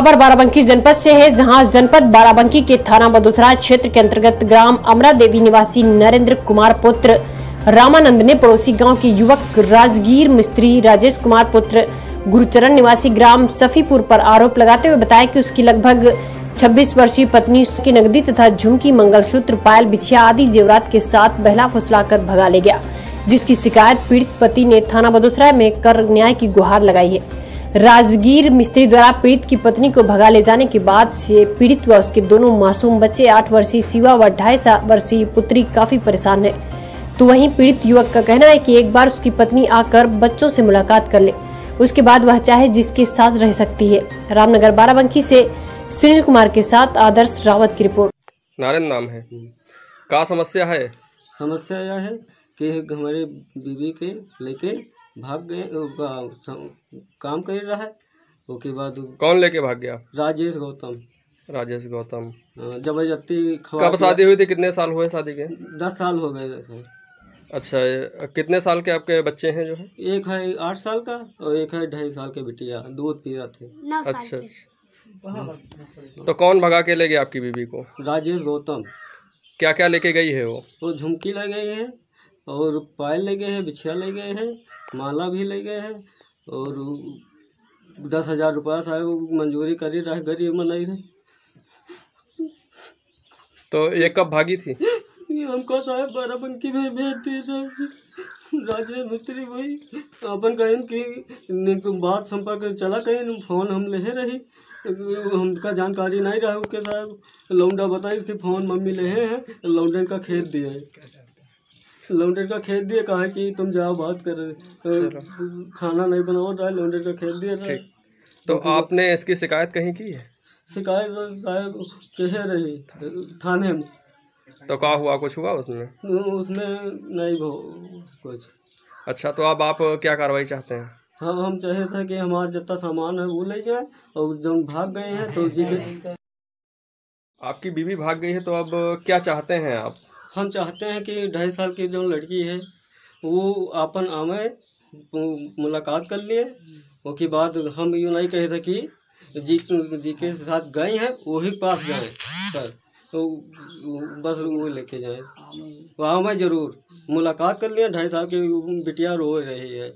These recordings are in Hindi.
खबर बाराबंकी जनपद से है, जहाँ जनपद बाराबंकी के थाना बदोसरा क्षेत्र के अंतर्गत ग्राम अमरा देवी निवासी नरेंद्र कुमार पुत्र रामानंद ने पड़ोसी गाँव के युवक राजगीर मिस्त्री राजेश कुमार पुत्र गुरुचरण निवासी ग्राम सफीपुर पर आरोप लगाते हुए बताया कि उसकी लगभग 26 वर्षीय पत्नी की नगदी तथा झुमकी, मंगलसूत्र, पायल, बिछिया आदि जेवरात के साथ बहला फुसलाकर भगा ले गया, जिसकी शिकायत पीड़ित पति ने थाना बदोसरा में कर न्याय की गुहार लगाई है। राजगीर मिस्त्री द्वारा पीड़ित की पत्नी को भगा ले जाने के बाद से पीड़ित व उसके दोनों मासूम बच्चे आठ वर्षीय शिवा व ढाई वर्षीय पुत्री काफ़ी परेशान है। तो वहीं पीड़ित युवक का कहना है कि एक बार उसकी पत्नी आकर बच्चों से मुलाकात कर ले। उसके बाद वह चाहे जिसके साथ रह सकती है। रामनगर बाराबंकी से सुनील कुमार के साथ आदर्श रावत की रिपोर्ट। नारायण नाम है। का समस्या है? समस्या यह है कि हमारे बीवी के लेके भाग गए काम कर रहा है उसके बाद कौन लेके भाग गया? राजेश गौतम। राजेश गौतम। अ, ज़बरदस्ती कब शादी हुई थी? कितने साल हुए शादी के? दस साल हो गए सर अच्छा कितने साल के आपके बच्चे हैं जो है? एक है आठ साल का और एक है ढाई साल के बिटिया दूध पी रहे थे अच्छा। अच्छा तो कौन भगा के ले गया आपकी बीबी को? राजेश गौतम। क्या क्या लेके गई है वो? वो झुमकी ले गए है और पायल ले गए हैं बिछिया ले गए हैं माला भी ले गए हैं और दस हज़ार रुपया साहब मंजूरी करी रहे गरीब मनाई रहे। तो ये कब भागी थी? ये हमको साहब बाराबंकी में भेज दिए साहब राजेश मिस्त्री वही अपन कहन की बात संपर्क चला कहीं फ़ोन हम ले रही। हमका जानकारी नहीं रहा उसके साहब लौंडा बताई कि फ़ोन मम्मी ले हैं लौंडन का खेत दिए लौंडन का खेत दिए कहा कि तुम जाओ बात कर खाना नहीं बनाओ रहा लौंडन का खेत दिए तो आपने इसकी शिकायत कहीं की है? शिकायत साहब कह रही थाने में। तो क्या हुआ कुछ हुआ उसमें? उसमें नहीं भो कुछ। अच्छा तो अब आप क्या कार्रवाई चाहते हैं? हाँ हम चाहे थे कि हमारा जितना सामान है वो ले जाए और जब भाग गए हैं तो जी आपकी बीवी भाग गई है तो अब क्या चाहते हैं आप? हम चाहते हैं कि ढाई साल की जो लड़की है वो अपन आवे मुलाकात कर लिए। उसके बाद हम यूँ नहीं कहे थे कि जी जी के साथ गए हैं वही पास जाए। सर तो बस वो लेके जाए। वहाँ में ज़रूर मुलाकात कर लिए ढाई साल की बिटिया रो रही है।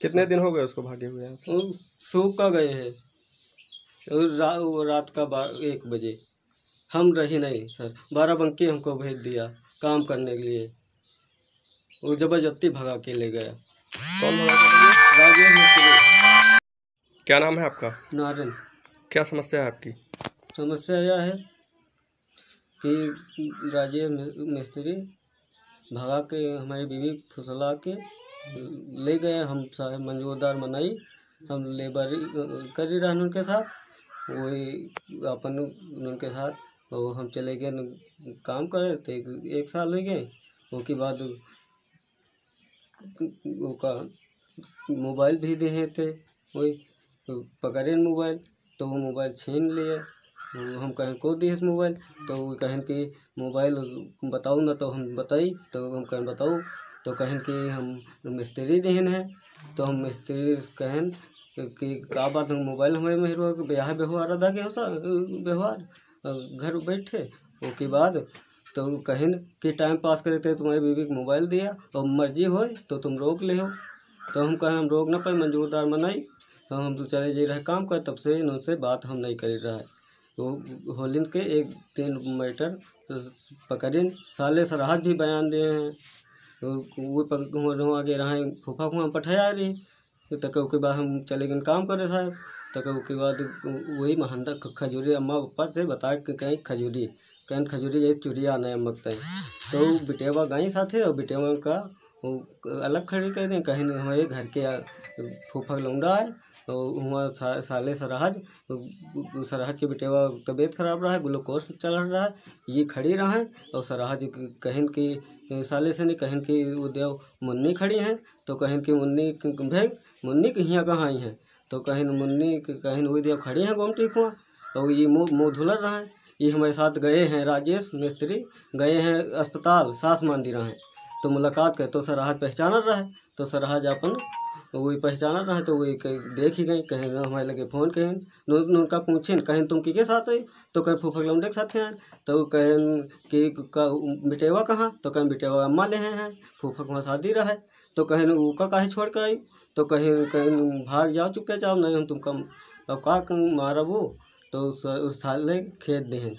कितने दिन हो गए उसको भागे हुए? सूख का गए हैं। रा, रात का एक बजे। हम रही नहीं सर। बाराबंकी हमको भेज दिया काम करने के लिए। वो ज़बरदस्ती भगा के ले गया। कौन? राजेश मिस्त्री क्या नाम है आपका? नारायण। क्या समस्या है आपकी? समस्या यह है कि राजेश मि- मिस्त्री भगा के हमारी बीवी फुसला के ले गए। हम साहब मंजूरदार मनाई। हम लेबर करी रहन उनके साथ। वही अपन उनके साथ और हम चले गए काम करे तो एक, एक साल हो गए। उसके बाद का मोबाइल भी दिए थे वही तो पकड़े मोबाइल तो वो मोबाइल छीन लिए। हम कहें को दिए मोबाइल? तो वो कहें कि मोबाइल बताओ ना तो हम बताई। तो हम कहें बताओ। तो कहें कि हम मिस्त्री देहन है। तो हम मिस्त्री कहें कि का बात हम मोबाइल हमें मेहरवा ब्याह व्यवहार अदा के होता व्यवहार? घर बैठे, उसके बाद तो कहें कि टाइम पास करे थे, तुम्हारी बीवी को मोबाइल दिया, और मर्ज़ी हो तो तुम रोक ले हो। तो हम कहें, हम रोक ना पाए, मंजूरदार मनाई तो हम तो चले जा रहे काम कर तब से इनसे बात हम नहीं कर रहा। है तो होलिन के एक तीन मीटर तो पकड़िन, साले सराहत भी बयान दिए हैं। तो वो आगे रहे, फूफा को पठाया रही तक के बाद हम चले गए काम करे साहब। तक उसके बाद वही महंदा ख- खजूरी अम्मा पप्पा से बताया कि कहीं खजूरी कहीं खजूरी जैसे चुरिया आना है मकता है तो बिटेवा गई साथे और बिटेवा का अलग खड़ी कर दें कहीं हमारे घर के फूफा लौंडा है तो वहाँ सा, साले सराहज सराहज के बेटेवा तबीयत खराब रहा है ग्लूकोज चल रहा है ये खड़ी रहा है और सराहज कहन की साले से नहीं कहन कि देव मुन्नी खड़ी हैं तो कहन कि मुन्नी भेग मुन्नी के यहाँ कहाँ आई हैं? तो कहीं मुन्नी कहीं वो देव खड़ी हैं गोमटी कुआँ। और ये मुँह मुँह धुलर रहा है। ये हमारे साथ गए हैं राजेश, मिस्त्री, गए हैं अस्पताल, सास मंदिर हैं। तो मुलाकात कर तो सराहज पहचानल रहे। तो सराहज अपन वही पहचानल रहे तो वही देख ही गई कहीं हमारे लगे फ़ोन कहें। उनका पूछें, कहें तुम किके साथ आई तो कहें फूफक लौंडे के साथ आए तो कहें कि बिटेवा कहाँ? तो कहें बिटेवा अम्मा ले हैं। फूफा के वहाँ शादी रहे। तो कहें उका काहे छोड़ कर आई? तो कहीं कहीं भाग जा चुके जाओ नहीं हम तुमका, अब का मारब तो उस उस साले खेत दें